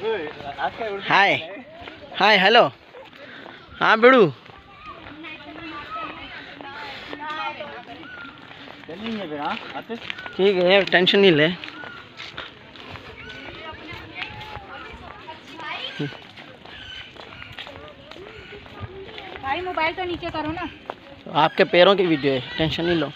हाय hi hello हाँ बेड़ू। ठीक है टेंशन नहीं ले। भाई मोबाइल तो नीचे करो ना। आपके पैरों की वीडियो है टेंशन नहीं लो।